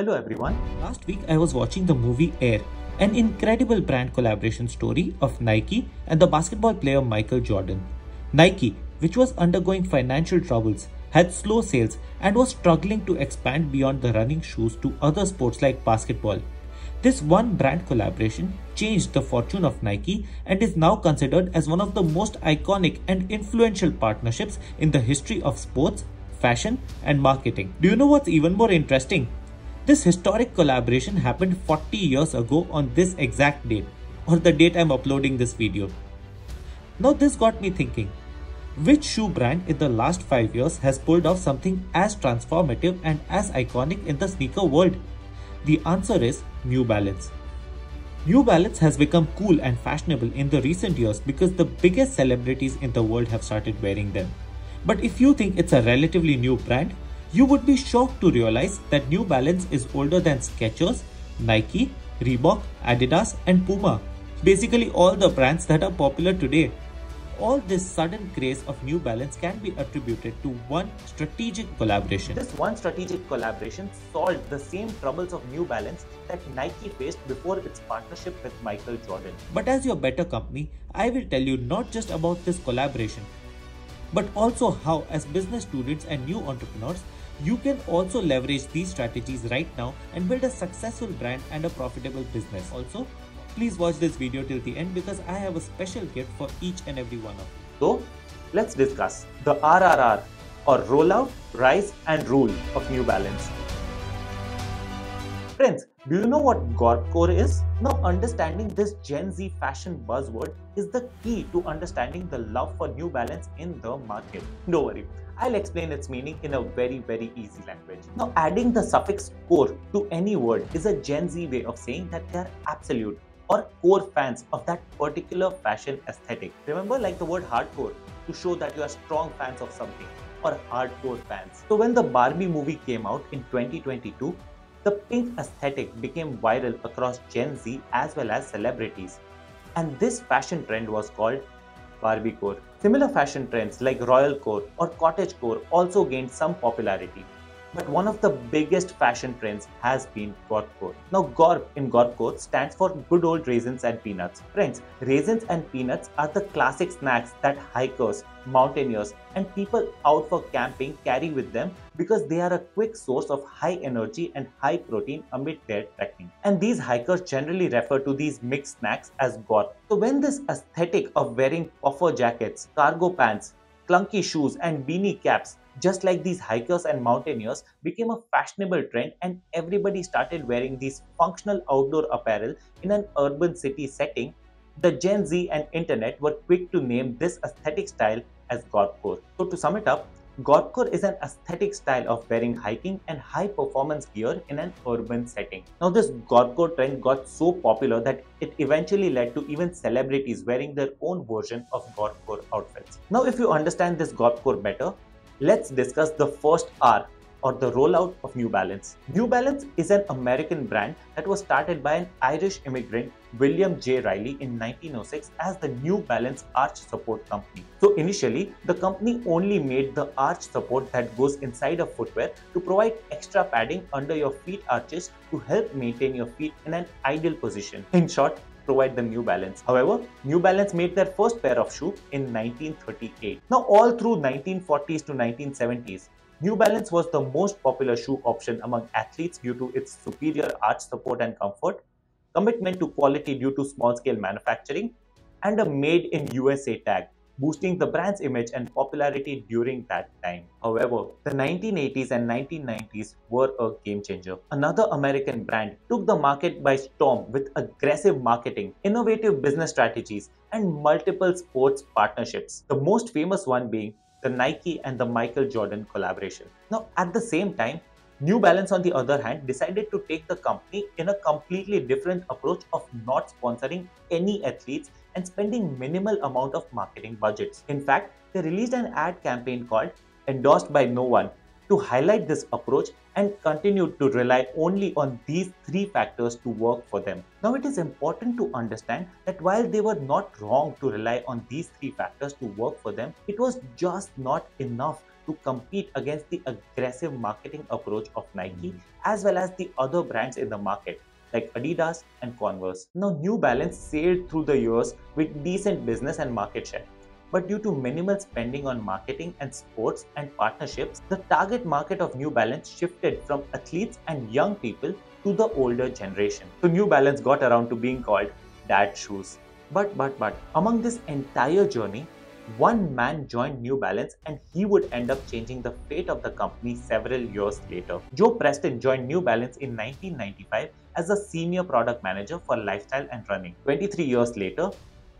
Hello everyone. Last week I was watching the movie Air, an incredible brand collaboration story of Nike and the basketball player Michael Jordan. Nike, which was undergoing financial troubles, had slow sales and was struggling to expand beyond the running shoes to other sports like basketball. This one brand collaboration changed the fortune of Nike and is now considered as one of the most iconic and influential partnerships in the history of sports, fashion, and marketing. Do you know what's even more interesting? This historic collaboration happened 40 years ago on this exact date, or the date I'm uploading this video. Now, this got me thinking which shoe brand in the last 5 years has pulled off something as transformative and as iconic in the sneaker world? The answer is New Balance. New Balance has become cool and fashionable in the recent years because the biggest celebrities in the world have started wearing them. But if you think it's a relatively new brand, you would be shocked to realize that New Balance is older than Skechers, Nike, Reebok, Adidas, and Puma. Basically, all the brands that are popular today all this sudden craze of New Balance can be attributed to one strategic collaboration. This one strategic collaboration solved the same troubles of New Balance that Nike faced before its partnership with Michael Jordan. But as your better company, I will tell you not just about this collaboration, but also how, as business students and new entrepreneurs, you can also leverage these strategies right now and build a successful brand and a profitable business. Also, Please watch this video till the end because I have a special gift for each and every one of you. So, let's discuss the RRR or Rollout, Rise and Rule of New Balance. Friends, do you know what Gorpcore is? Now, understanding this Gen Z fashion buzzword is the key to understanding the love for New Balance in the market. Don't worry, I'll explain its meaning in a very, very easy language. Now, adding the suffix core to any word is a Gen Z way of saying that they are absolute or core fans of that particular fashion aesthetic. Remember, like the word hardcore to show that you are strong fans of something or hardcore fans. So, when the Barbie movie came out in 2022, the pink aesthetic became viral across Gen Z as well as celebrities. And this fashion trend was called Barbie core. Similar fashion trends like royal core or cottage core also gained some popularity. But one of the biggest fashion trends has been Gorpcore. Now Gorp in Gorpcore stands for good old raisins and peanuts. Friends, raisins and peanuts are the classic snacks that hikers, mountaineers and people out for camping carry with them because they are a quick source of high energy and high protein amid their trekking. And these hikers generally refer to these mixed snacks as Gorp. So when this aesthetic of wearing puffer jackets, cargo pants, clunky shoes and beanie caps just like these hikers and mountaineers became a fashionable trend and everybody started wearing these functional outdoor apparel in an urban city setting, the Gen Z and internet were quick to name this aesthetic style as Gorpcore. So to sum it up, Gorpcore is an aesthetic style of wearing hiking and high performance gear in an urban setting. Now this Gorpcore trend got so popular that it eventually led to even celebrities wearing their own version of Gorpcore outfits. Now if you understand this Gorpcore better, let's discuss the first R or the rollout of New Balance. New Balance is an American brand that was started by an Irish immigrant, William J. Riley, in 1906 as the New Balance Arch Support Company. So initially, the company only made the arch support that goes inside of footwear to provide extra padding under your feet arches to help maintain your feet in an ideal position. In short, provide the New Balance. However, New Balance made their first pair of shoe in 1938. Now, all through 1940s to 1970s, New Balance was the most popular shoe option among athletes due to its superior arch support and comfort, commitment to quality due to small-scale manufacturing, and a made in USA tag boosting the brand's image and popularity during that time. However, the 1980s and 1990s were a game changer. Another American brand took the market by storm with aggressive marketing, innovative business strategies, and multiple sports partnerships. The most famous one being the Nike and the Michael Jordan collaboration. Now, at the same time, New Balance, on the other hand, decided to take the company in a completely different approach of not sponsoring any athletes and spending minimal amount of marketing budgets. In fact, they released an ad campaign called Endorsed by No One to highlight this approach and continued to rely only on these three factors to work for them. Now, it is important to understand that while they were not wrong to rely on these three factors to work for them, it was just not enough to compete against the aggressive marketing approach of Nike hmm. as well as the other brands in the market like Adidas and Converse. Now, New Balance sailed through the years with decent business and market share. But due to minimal spending on marketing and sports and partnerships, the target market of New Balance shifted from athletes and young people to the older generation. So New Balance got around to being called dad shoes. But but but among this entire journey, one man joined New Balance and he would end up changing the fate of the company several years later. Joe Preston joined New Balance in 1995 as a senior product manager for lifestyle and running. 23 years later,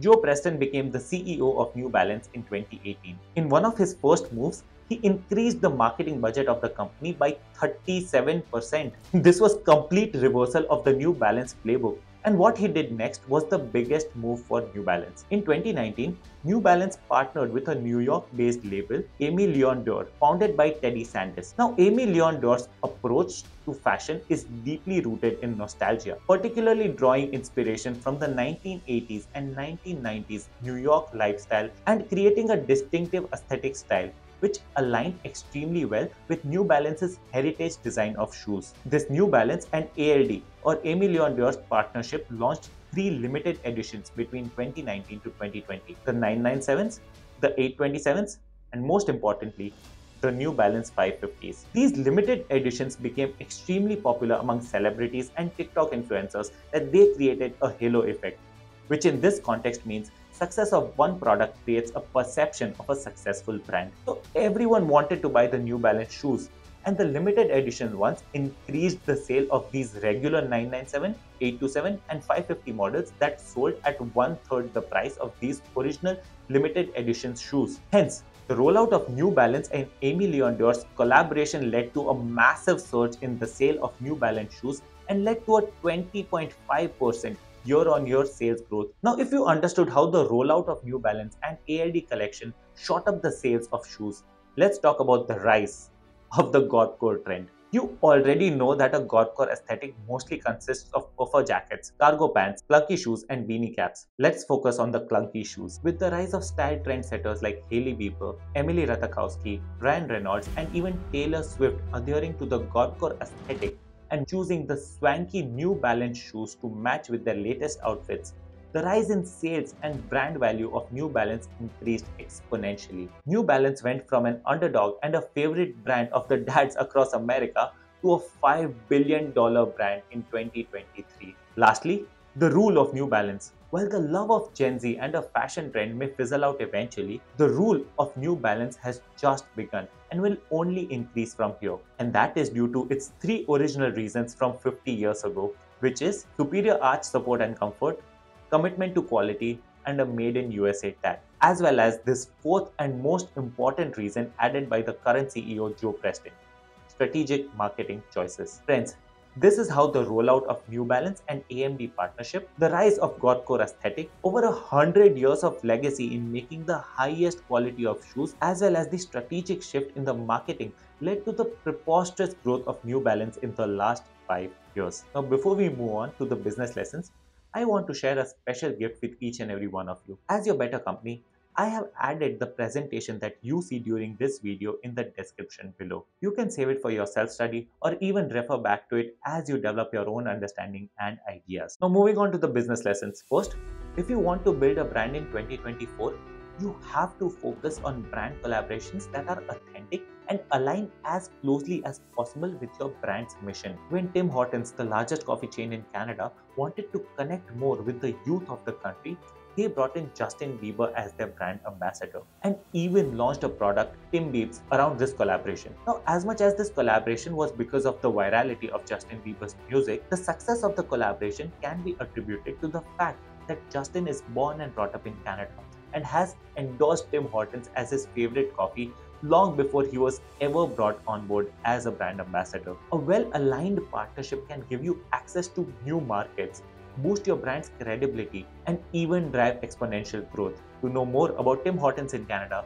Joe Preston became the CEO of New Balance in 2018. In one of his first moves, he increased the marketing budget of the company by 37%. This was complete reversal of the New Balance playbook and what he did next was the biggest move for New Balance. In 2019, New Balance partnered with a New York based label, Aimé Leon Dore, founded by Teddy Santis. Now, Aimé Leon Dore's approach to fashion is deeply rooted in nostalgia, particularly drawing inspiration from the 1980s and 1990s New York lifestyle and creating a distinctive aesthetic style which aligned extremely well with New Balance's heritage design of shoes. This New Balance and ALD or Aimé Leon Dore's partnership launched three limited editions between 2019 to 2020 the 997s, the 827s, and most importantly, the New Balance 550s. These limited editions became extremely popular among celebrities and TikTok influencers that they created a halo effect, which in this context means success of one product creates a perception of a successful brand. So everyone wanted to buy the New Balance shoes and the limited edition ones increased the sale of these regular 997, 827 and 550 models that sold at one third the price of these original limited edition shoes. Hence, the rollout of New Balance and Aimé Leon Dore's collaboration led to a massive surge in the sale of New Balance shoes and led to a 20.5% year-on-year sales growth. Now, if you understood how the rollout of New Balance and ALD collection shot up the sales of shoes, let's talk about the rise of the gorpcore trend. You already know that a gorpcore aesthetic mostly consists of puffer jackets, cargo pants, clunky shoes, and beanie caps. Let's focus on the clunky shoes. With the rise of style trendsetters like Hailey Bieber, Emily Ratajkowski, Ryan Reynolds, and even Taylor Swift adhering to the gorpcore aesthetic, and choosing the swanky New Balance shoes to match with their latest outfits, the rise in sales and brand value of New Balance increased exponentially. New Balance went from an underdog and a favorite brand of the dads across America to a $5 billion brand in 2023. Lastly, the rule of New Balance. While the love of Gen Z and a fashion trend may fizzle out eventually, the rule of New Balance has just begun and will only increase from here. And that is due to its three original reasons from 50 years ago, which is superior arch support and comfort, commitment to quality, and a made in USA tag, as well as this fourth and most important reason added by the current CEO Joe Preston strategic marketing choices. Friends, this is how the rollout of New Balance and ALD partnership, the rise of Gorpcore aesthetic, over a hundred years of legacy in making the highest quality of shoes, as well as the strategic shift in the marketing led to the preposterous growth of New Balance in the last five years. Now, before we move on to the business lessons, I want to share a special gift with each and every one of you. As your better company, I have added the presentation that you see during this video in the description below. You can save it for your self-study or even refer back to it as you develop your own understanding and ideas. Now moving on to the business lessons. First, if you want to build a brand in 2024, you have to focus on brand collaborations that are authentic and align as closely as possible with your brand's mission. When Tim Hortons, the largest coffee chain in Canada, wanted to connect more with the youth of the country, they brought in Justin Bieber as their brand ambassador and even launched a product, Tim Biebs, around this collaboration. Now, as much as this collaboration was because of the virality of Justin Bieber's music, the success of the collaboration can be attributed to the fact that Justin is born and brought up in Canada and has endorsed Tim Hortons as his favorite coffee long before he was ever brought on board as a brand ambassador. A well aligned partnership can give you access to new markets boost your brand's credibility, and even drive exponential growth. To know more about Tim Hortons in Canada,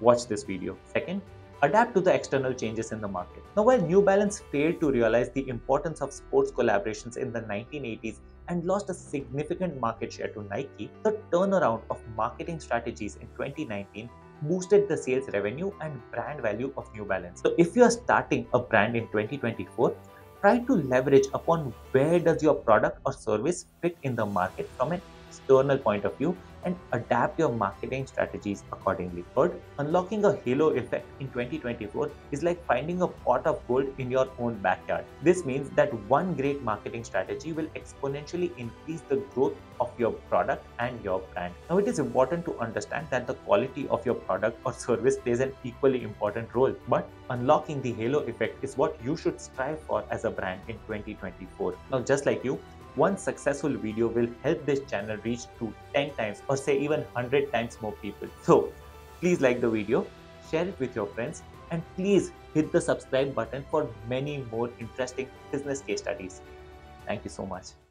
watch this video. Second, adapt to the external changes in the market. Now, while New Balance failed to realize the importance of sports collaborations in the 1980s and lost a significant market share to Nike, the turnaround of marketing strategies in 2019 boosted the sales revenue and brand value of New Balance. So if you are starting a brand in 2024, try to leverage upon where does your product or service fit in the market from an external point of view and adapt your marketing strategies accordingly. Third, unlocking a halo effect in 2024 is like finding a pot of gold in your own backyard. This means that one great marketing strategy will exponentially increase the growth of your product and your brand. Now, it is important to understand that the quality of your product or service plays an equally important role, but unlocking the halo effect is what you should strive for as a brand in 2024. Now, just like you, one successful video will help this channel reach to 10 times or say even 100 times more people. So please like the video, share it with your friends and please hit the subscribe button for many more interesting business case studies. Thank you so much.